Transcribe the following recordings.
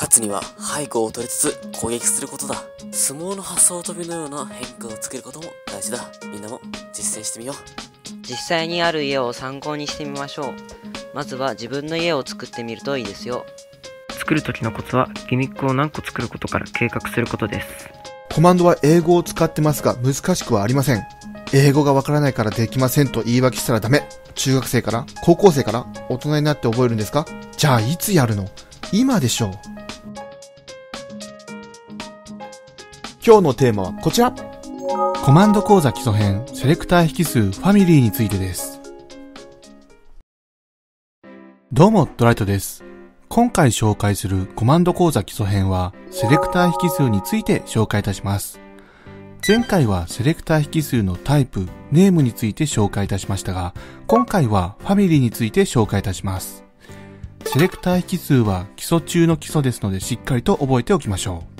勝つには背後を取りつつ攻撃することだ。相撲の発想飛びのような変化をつけることも大事だ。みんなも実践してみよう。実際にある家を参考にしてみましょう。まずは自分の家を作ってみるといいですよ。作る時のコツはギミックを何個作ることから計画することです。コマンドは英語を使ってますが難しくはありません。英語がわからないからできませんと言い訳したらダメ。中学生から高校生から大人になって覚えるんですか？じゃあいつやるの？今でしょう。今日のテーマはこちら。コマンド講座基礎編セレクター引数ファミリーについてです。どうも、ドライトです。今回紹介するコマンド講座基礎編はセレクター引数について紹介いたします。前回はセレクター引数のタイプ、ネームについて紹介いたしましたが、今回はファミリーについて紹介いたします。セレクター引数は基礎中の基礎ですのでしっかりと覚えておきましょう。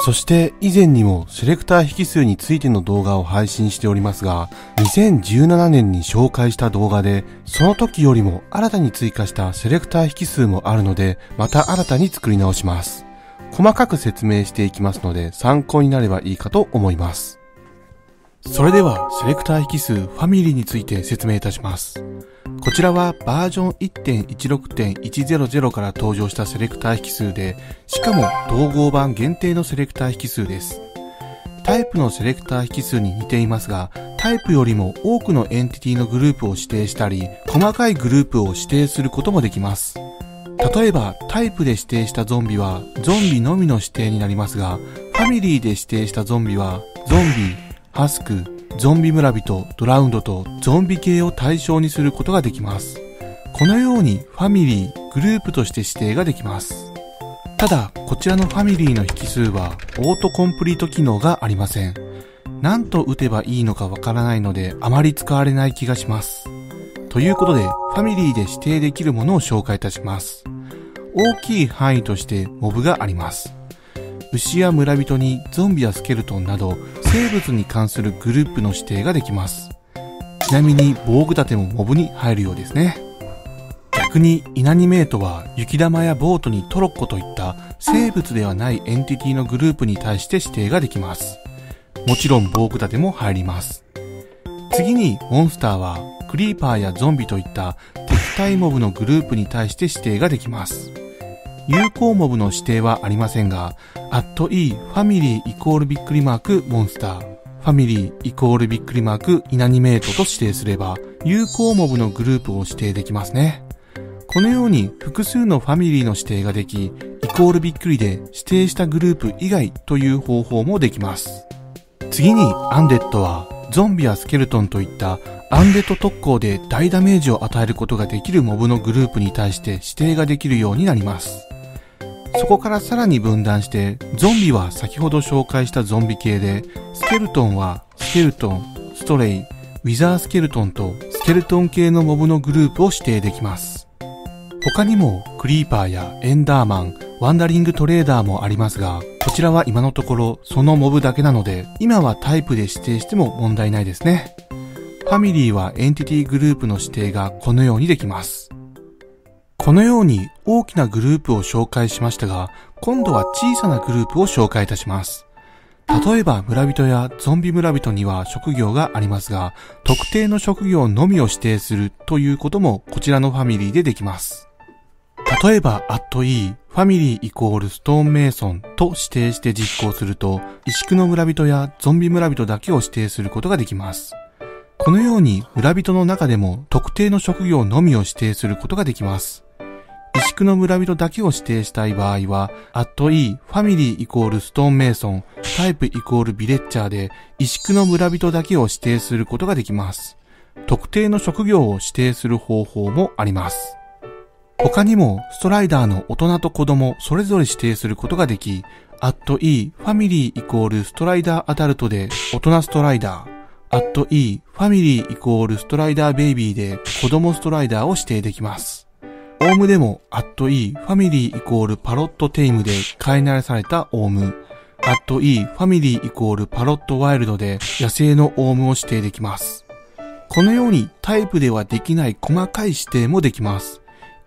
そして以前にもセレクター引数についての動画を配信しておりますが、2017年に紹介した動画で、その時よりも新たに追加したセレクター引数もあるので、また新たに作り直します。細かく説明していきますので参考になればいいかと思います。それではセレクター引数ファミリーについて説明いたします。こちらはバージョン1.16.100から登場したセレクター引数で、しかも統合版限定のセレクター引数です。タイプのセレクター引数に似ていますが、タイプよりも多くのエンティティのグループを指定したり、細かいグループを指定することもできます。例えば、タイプで指定したゾンビは、ゾンビのみの指定になりますが、ファミリーで指定したゾンビは、ゾンビ、ハスク、ゾンビ村人、ドラウンドとゾンビ系を対象にすることができます。このようにファミリー、グループとして指定ができます。ただ、こちらのファミリーの引数は、オートコンプリート機能がありません。何と打てばいいのかわからないので、あまり使われない気がします。ということで、ファミリーで指定できるものを紹介いたします。大きい範囲としてモブがあります。牛や村人にゾンビやスケルトンなど生物に関するグループの指定ができます。ちなみに防具立てもモブに入るようですね。逆にイナニメートは雪玉やボートにトロッコといった生物ではないエンティティのグループに対して指定ができます。もちろん防具立ても入ります。次にモンスターはクリーパーやゾンビといった敵対モブのグループに対して指定ができます。有効モブの指定はありませんが、アット E ファミリーイコールびっくりマークモンスター、ファミリーイコールびっくりマークイナニメートと指定すれば、有効モブのグループを指定できますね。このように複数のファミリーの指定ができ、イコールびっくりで指定したグループ以外という方法もできます。次にアンデッドはゾンビやスケルトンといったアンデッド特攻で大ダメージを与えることができるモブのグループに対して指定ができるようになります。そこからさらに分断して、ゾンビは先ほど紹介したゾンビ系で、スケルトンはスケルトン、ストレイ、ウィザースケルトンとスケルトン系のモブのグループを指定できます。他にもクリーパーやエンダーマン、wandering trader もありますが、こちらは今のところそのモブだけなので、今はタイプで指定しても問題ないですね。ファミリーはエンティティグループの指定がこのようにできます。このように大きなグループを紹介しましたが、今度は小さなグループを紹介いたします。例えば村人やゾンビ村人には職業がありますが、特定の職業のみを指定するということもこちらのファミリーでできます。例えば、アット E、ファミリーイコールストーンメイソンと指定して実行すると、石工の村人やゾンビ村人だけを指定することができます。このように村人の中でも特定の職業のみを指定することができます。石工の村人だけを指定したい場合は、アット E、ファミリーイコールストーンメイソン、タイプイコールビレッチャーで、石工の村人だけを指定することができます。特定の職業を指定する方法もあります。他にも、ストライダーの大人と子供それぞれ指定することができ、アット E、 family イコール strider adult で大人ストライダー、アット E、 family イコール strider baby で子供ストライダーを指定できます。オウムでも、アット E、 family イコール parrot tame で飼い慣らされたオウム。アット E、 family イコール parrot wild で野生のオウムを指定できます。このようにタイプではできない細かい指定もできます。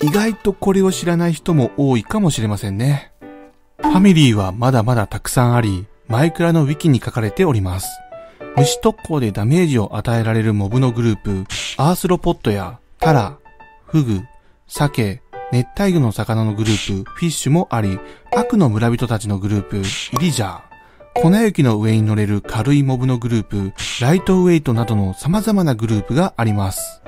意外とこれを知らない人も多いかもしれませんね。ファミリーはまだまだたくさんあり、マイクラのウィキに書かれております。虫特攻でダメージを与えられるモブのグループ、アースロポットやタラ、フグ、サケ、熱帯魚の魚のグループ、フィッシュもあり、悪の村人たちのグループ、イリジャー、粉雪の上に乗れる軽いモブのグループ、ライトウェイトなどの様々なグループがあります。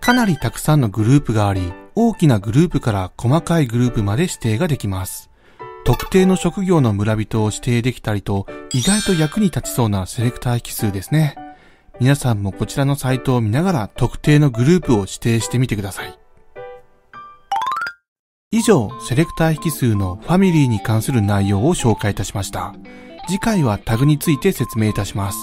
かなりたくさんのグループがあり、大きなグループから細かいグループまで指定ができます。特定の職業の村人を指定できたりと、意外と役に立ちそうなセレクター引数ですね。皆さんもこちらのサイトを見ながら特定のグループを指定してみてください。以上、セレクター引数のファミリーに関する内容を紹介いたしました。次回はタグについて説明いたします。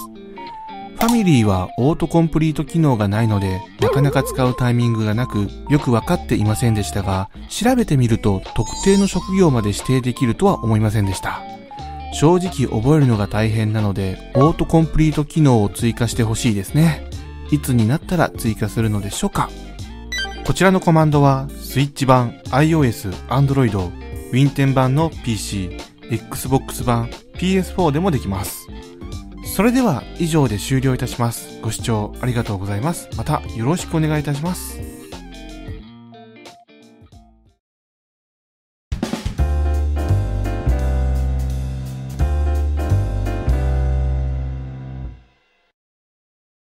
ファミリーはオートコンプリート機能がないので、なかなか使うタイミングがなく、よくわかっていませんでしたが、調べてみると特定の職業まで指定できるとは思いませんでした。正直覚えるのが大変なので、オートコンプリート機能を追加してほしいですね。いつになったら追加するのでしょうかこちらのコマンドは、スイッチ版、iOS、Android、Win10 版の PC、Xbox 版、PS4 でもできます。それでは以上で終了いたします。ご視聴ありがとうございます。またよろしくお願いいたします。